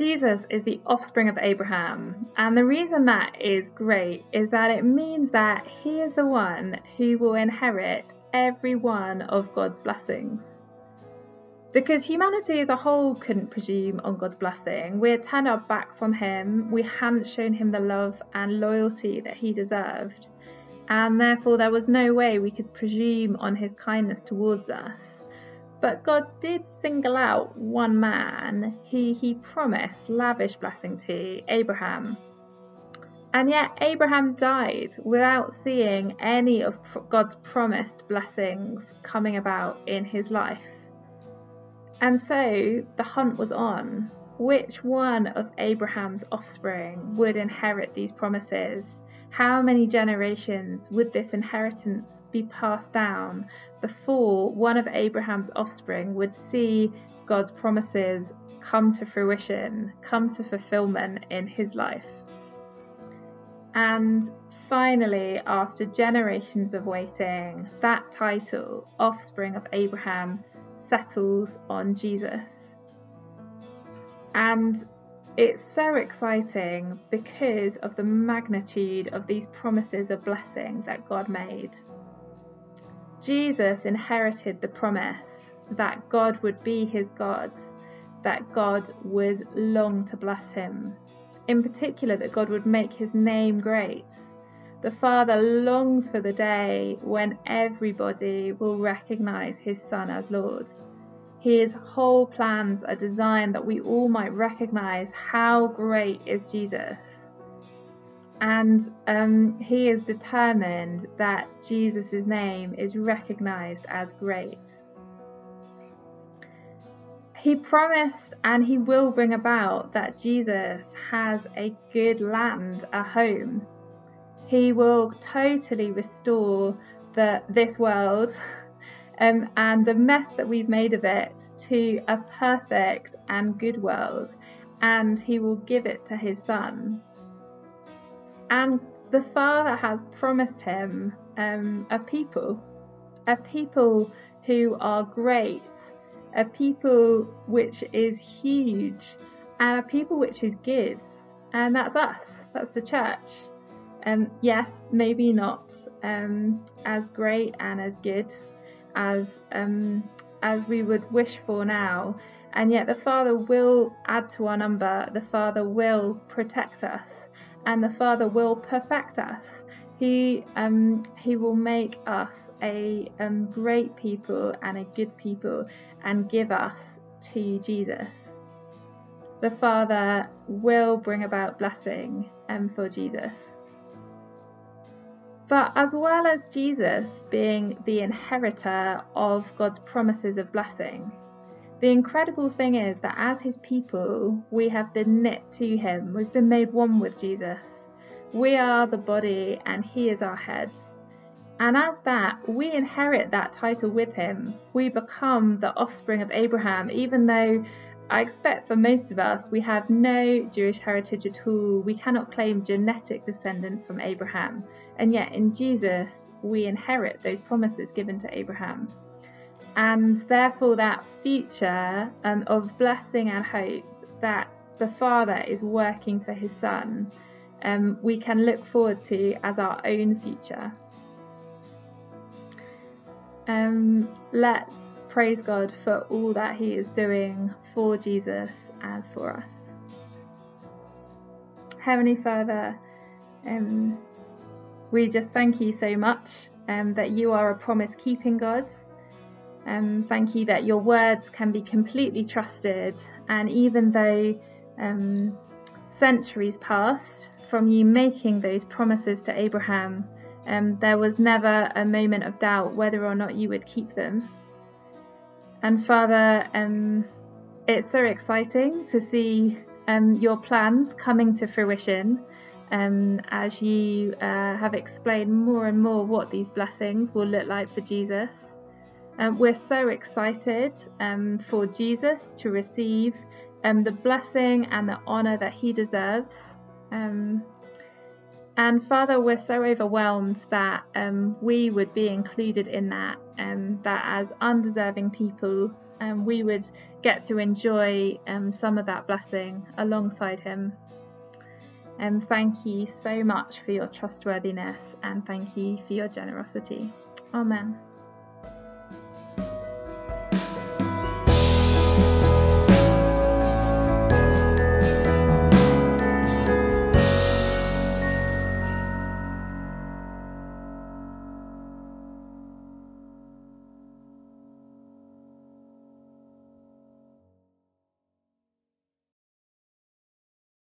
Jesus is the offspring of Abraham, and the reason that is great is that it means that he is the one who will inherit every one of God's blessings. Because humanity as a whole couldn't presume on God's blessing. We had turned our backs on him, we hadn't shown him the love and loyalty that he deserved, and therefore there was no way we could presume on his kindness towards us. But God did single out one man who he promised lavish blessing to, Abraham. And yet, Abraham died without seeing any of God's promised blessings coming about in his life. And so the hunt was on. Which one of Abraham's offspring would inherit these promises? How many generations would this inheritance be passed down before one of Abraham's offspring would see God's promises come to fruition, come to fulfillment in his life. And finally, after generations of waiting, that title, Offspring of Abraham, settles on Jesus. And it's so exciting because of the magnitude of these promises of blessing that God made. Jesus inherited the promise that God would be his God, that God would long to bless him. In particular, that God would make his name great. The Father longs for the day when everybody will recognize his Son as Lord. His whole plans are designed that we all might recognize how great is Jesus and um, he is determined that Jesus' name is recognized as great. He promised and he will bring about that Jesus has a good land, a home. He will totally restore the, this world um, and the mess that we've made of it to a perfect and good world, and he will give it to his son. And the Father has promised him um, a people, a people who are great, a people which is huge, and a people which is good. And that's us, that's the church. Um, yes, maybe not um, as great and as good as um, as we would wish for now, and yet the Father will add to our number. The Father will protect us and the Father will perfect us. He um, he will make us a um, great people and a good people and give us to Jesus. The Father will bring about blessing um, for Jesus. But as well as Jesus being the inheritor of God's promises of blessing, the incredible thing is that as his people, we have been knit to him, we've been made one with Jesus. We are the body and he is our heads. And as that, we inherit that title with him. We become the offspring of Abraham, even though I expect for most of us we have no Jewish heritage at all. We cannot claim genetic descendant from Abraham. And yet in Jesus, we inherit those promises given to Abraham and therefore that future um, of blessing and hope that the Father is working for His Son, um, we can look forward to as our own future. Um, let's praise God for all that He is doing for Jesus and for us. Heavenly Father, um, we just thank you so much um, that you are a promise keeping God um, thank you that your words can be completely trusted, and even though um, centuries passed from you making those promises to Abraham, um, there was never a moment of doubt whether or not you would keep them. And Father, um, it's so exciting to see um, your plans coming to fruition. Um, as you uh, have explained more and more what these blessings will look like for Jesus. Um, we're so excited um, for Jesus to receive um, the blessing and the honour that he deserves. Um, And Father, we're so overwhelmed that um, we would be included in that, um, that as undeserving people, um, we would get to enjoy um, some of that blessing alongside Him. And thank you so much for your trustworthiness and thank you for your generosity. Amen.